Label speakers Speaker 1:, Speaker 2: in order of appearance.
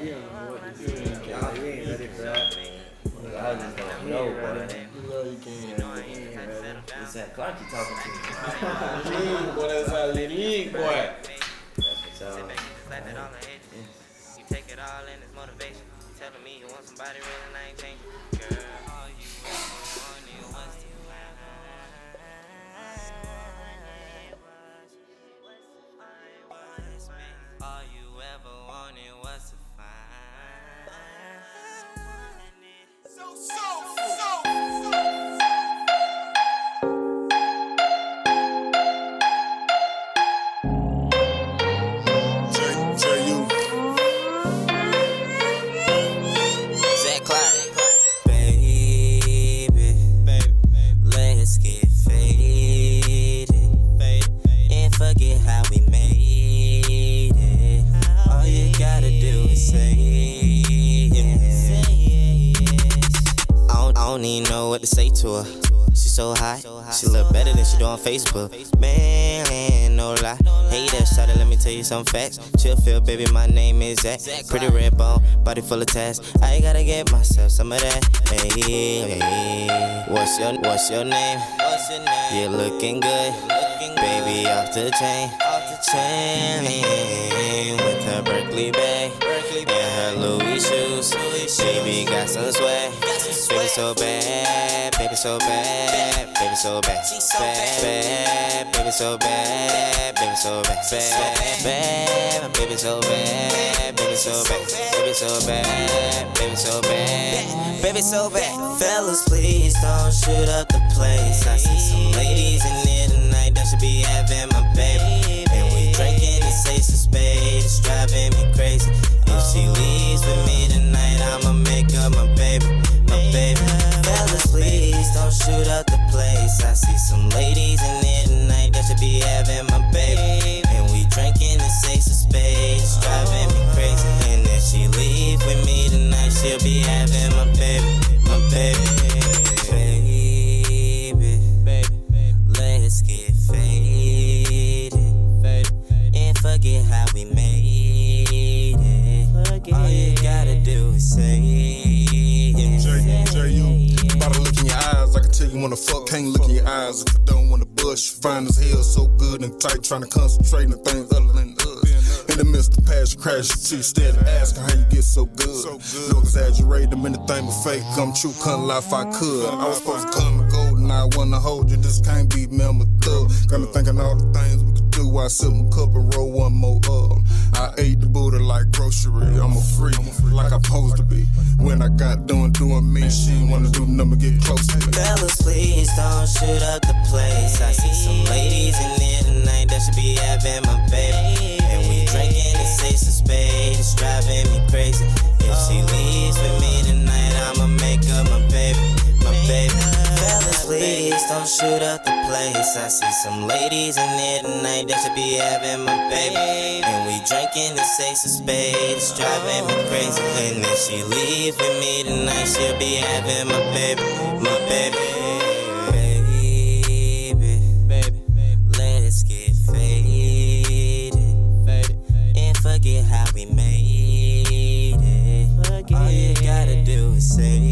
Speaker 1: You don't know what to do. You ain't ready for that.
Speaker 2: I just don't know, boy.
Speaker 3: You you can't.
Speaker 1: You ain't ready.
Speaker 2: It's that Clark you talking to.
Speaker 3: League, boy, that's how they league, boy.
Speaker 2: So,
Speaker 4: You take it all in as motivation. Telling me you want somebody real and I ain't changing. Find. All you ever wanted was to find. So, so, don't, even know what to say to her. She so hot, she look better than she do on Facebook. Man, no lie. Hey there, shawty, let me tell you some facts. Chill, feel, baby, my name is Zack. Pretty red bone, body full of tats. I gotta get myself some of that. Hey, hey. What's your What's your name? You're looking good, baby, off the chain, chain. With her Berkeley bag and her Louis shoes. Baby got some swag, so bad, baby so bad, baby so bad, bad, bad, baby so bad, baby so bad, bad, bad, baby so bad, baby so bad, baby so bad, baby so bad, baby so bad. Fellas, please don't shoot up the place. I see some ladies in here tonight that should be having my baby, and we drinking and ace of spades. It's driving me crazy. If she leaves with me having my baby. And we drinking and ace of spades. Driving me crazy. And if she leave with me tonight, she'll be having my baby, my baby. You
Speaker 3: wanna fuck, can't look in your eyes. If you don't wanna bush, fine as hell, so good and tight, trying to concentrate on things other than us. In the midst of passion crash, she steady asking how you get so good. No exaggerate, them anything but fake. Come true, lie if I could. I was supposed to come and go, and I wanna hold you. This can't be me member thug. Got me thinking all the things we could do. I sip my cup and roll one more up. I ate the Buddha like grocery. I'm a like I'm supposed to be. When I got done doing me, she wanna do nothing get close to me.
Speaker 4: Fellas, please don't shoot up the place. I see some ladies in there tonight that should be having my don't shoot up the place. I see some ladies in there tonight that should be having my baby. And we drinking and say some spades. Driving me crazy. And if she leave with me tonight, she'll be having my baby, my baby. Baby, let's get faded. And forget how we made it. All you gotta do is say